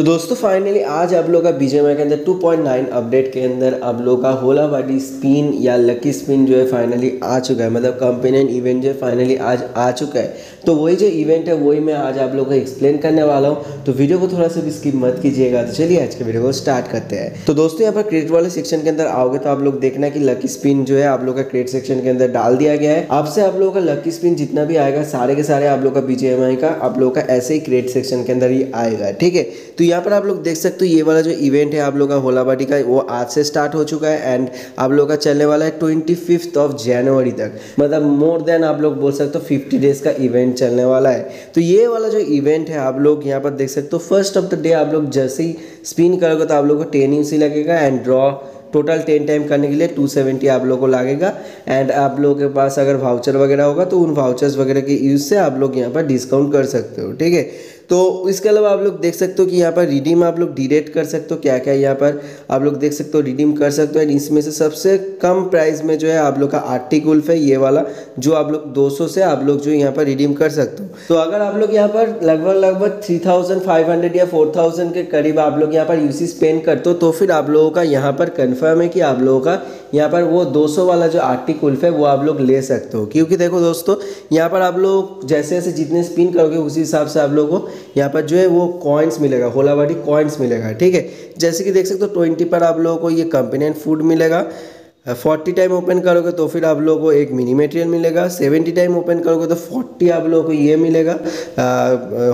तो दोस्तों फाइनली आज आप लोग का बीजेएमआई के अंदर 2.9 अपडेट के अंदर आप लोग का होला वाली स्पिन या लकी स्पिन जो है फाइनली आ चुका है। मतलब कंपेनियन इवेंट जो है फाइनली आज आ चुका है। तो वही जो इवेंट है, वही मैं आज आप लोग को एक्सप्लेन करने वाला हूँ। तो वीडियो को थोड़ा सा भी स्किप मत कीजिएगा। तो चलिए आज के वीडियो को स्टार्ट करते हैं। तो दोस्तों, यहाँ पर क्रेडिट वाले सेक्शन के अंदर आओगे तो आप लोग देखना कि लकी स्पिन जो है आप लोग का क्रेडिट सेक्शन के अंदर डाल दिया गया है। आपसे आप लोगों का लकी स्पिन जितना भी आएगा, सारे के सारे आप लोग का बीजेएमआई का, आप लोग का ऐसे ही क्रेडिट सेक्शन के अंदर ही आएगा। ठीक है? तो यहाँ पर आप लोग देख सकते हो, ये वाला जो इवेंट है आप लोग का होलाबाटी का, वो आज से स्टार्ट हो चुका है एंड आप लोग का चलने वाला है ट्वेंटी फिफ्थ ऑफ़ जनवरी तक। मतलब मोर देन आप लोग बोल सकते हो फिफ्टी डेज़ का इवेंट चलने वाला है। तो ये वाला जो इवेंट है आप लोग यहाँ पर देख सकते हो फ़र्स्ट ऑफ़ द डे आप लोग जैसे ही स्पिन करोगे तो आप लोग को टेन यूसी लगेगा and draw total ten time करने के लिए टू सेवेंटी आप लोग को लगेगा। एंड आप लोगों के पास अगर वाउचर वगैरह होगा तो उन वाउचर्स वगैरह के यूज़ से आप लोग यहाँ पर डिस्काउंट कर सकते हो, ठीक है? तो इसके अलावा आप लोग देख सकते हो कि यहाँ पर रिडीम आप लोग डिरेट कर सकते हो। क्या क्या यहाँ पर आप लोग देख सकते हो रिडीम कर सकते हो। एंड इसमें से सबसे कम प्राइस में जो है आप लोग का आर्टिक उल्फ है ये वाला, जो आप लोग 200 से आप लोग जो यहाँ पर रिडीम कर सकते हो। तो अगर आप लोग यहाँ पर लगभग लगभग 3500 या 4000 के करीब आप लोग यहाँ पर यूसी स्पेंड करते हो तो फिर आप लोगों का यहाँ पर कन्फर्म है कि आप लोगों का यहाँ पर वो 200 वाला जो आर्टिक कुल्फ है, वो आप लोग ले सकते हो। क्योंकि देखो दोस्तों, यहाँ पर आप लोग जैसे जैसे जितने स्पिन करोगे, उसी हिसाब से आप लोगों को यहाँ पर जो है वो कॉइन्स मिलेगा होलावाडी कॉइन्स मिलेगा, ठीक है? जैसे कि देख सकते हो ट्वेंटी पर आप लोगों को ये कंपेनियन फ़ूड मिलेगा। फोर्टी टाइम ओपन करोगे तो फिर आप लोगों को एक मिनी मेटेरियल मिलेगा सेवेंटी टाइम ओपन करोगे तो फोर्टी आप लोगों को ये मिलेगा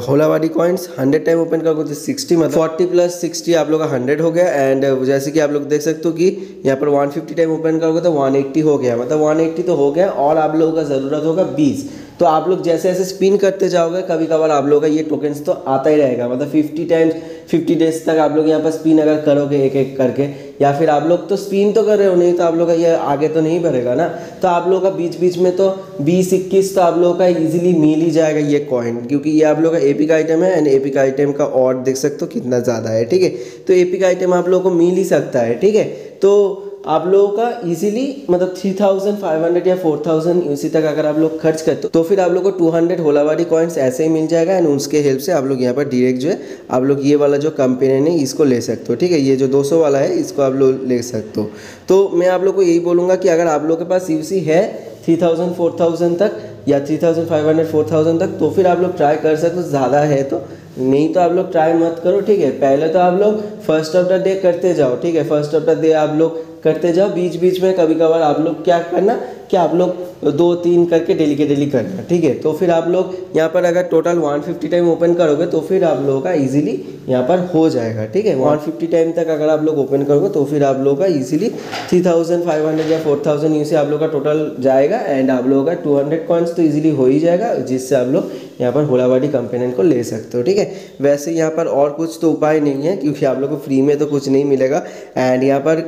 होलावाडी कॉइन्स हंड्रेड टाइम ओपन करोगे तो सिक्सटी मतलब फोर्टी प्लस सिक्सटी आप लोग का हंड्रेड हो गया एंड जैसे कि आप लोग देख सकते हो कि यहाँ पर वन फिफ्टी टाइम ओपन करोगे तो वन एट्टी हो गया मतलब वन एट्टी तो हो गया और आप लोगों का ज़रूरत होगा बीस। तो आप लोग जैसे जैसे स्पिन करते जाओगे कभी कभार आप लोगों का ये टोकन्स तो आता ही रहेगा। मतलब फिफ्टी टाइम्स फिफ्टी डेज़ तक आप लोग यहाँ पर स्पिन अगर करोगे एक एक करके, या फिर आप लोग तो स्पिन तो कर रहे हो, नहीं तो आप लोग का ये आगे तो नहीं बढ़ेगा ना। तो आप लोग का बीच बीच में तो बीस इक्कीस तो आप लोग का इजीली मिल ही जाएगा ये कॉइन क्योंकि ये आप लोग का एपिक आइटम है एंड एपिक आइटम का और देख सकते हो कितना ज़्यादा है, ठीक है? तो एपिक आइटम आप लोग को मिल ही सकता है, ठीक है? तो आप लोगों का इजीली मतलब थ्री थाउज़ेंड फाइव हंड्रेड या फोर थाउज़ेंड इसी तक अगर आप लोग खर्च करते हो तो फिर आप लोग को टू हंड्रेड होलावाड़ी कॉइन्स ऐसे ही मिल जाएगा एंड उसके हेल्प से आप लोग यहाँ पर डायरेक्ट जो है, आप लोग ये वाला जो कंपेनी है इसको ले सकते हो, ठीक है? ये जो 200 वाला है, इसको आप लोग ले सकते हो। तो मैं आप लोग को यही बोलूँगा कि अगर आप लोग के पास यूसी है थ्री थाउज़ेंड फोर थाउज़ेंड तक या three thousand five hundred four thousand तक तो फिर आप लोग ट्राई कर सकते हो, ज़्यादा है तो। नहीं तो आप लोग ट्राई मत करो, ठीक है? पहले तो आप लोग फ़र्स्ट ऑफ़ द डे करते जाओ, ठीक है? फ़र्स्ट ऑफ़ द डे आप लोग करते जाओ बीच बीच में कभी कभार आप लोग क्या करना कि आप लोग दो, तीन करके डेली के डेली करना ठीक है? तो फिर आप लोग यहाँ पर अगर टोटल 150 टाइम ओपन करोगे तो फिर आप लोगों का इजीली यहाँ पर हो जाएगा, ठीक है? 150 टाइम तक अगर आप लोग ओपन करोगे तो फिर आप लोगों का इजीली 3500 या 4000 यू से आप लोग का टोटल जाएगा एंड आप लोगों का 200 हंड्रेड कॉइन्स तो इजीली हो ही जाएगा, जिससे आप लोग यहाँ पर होलावाडी कंपेनियन को ले सकते हो, ठीक है? वैसे यहाँ पर और कुछ तो उपाय नहीं है, क्योंकि आप लोग को फ्री में तो कुछ नहीं मिलेगा एंड यहाँ पर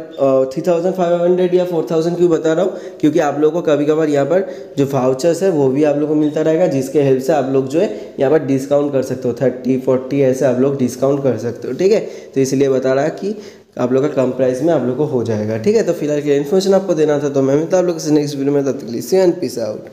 थ्री या फोर क्यों बता रहा हूँ? क्योंकि आप लोग को कभी कभार यहाँ पर जो वाउचर्स है, वो भी आप लोग को मिलता रहेगा, जिसके हेल्प से आप लोग जो है यहाँ पर डिस्काउंट कर सकते हो। थर्टी फोर्टी ऐसे आप लोग डिस्काउंट कर सकते हो, ठीक है? तो इसलिए बता रहा कि आप लोग का कम प्राइस में आप लोग को हो जाएगा, ठीक है? तो फ़िलहाल की इन्फॉर्मेशन आपको देना था तो मैं मिलता आप लोग से नेक्स्ट वीडियो में, तब तक सी एंड पीस आउट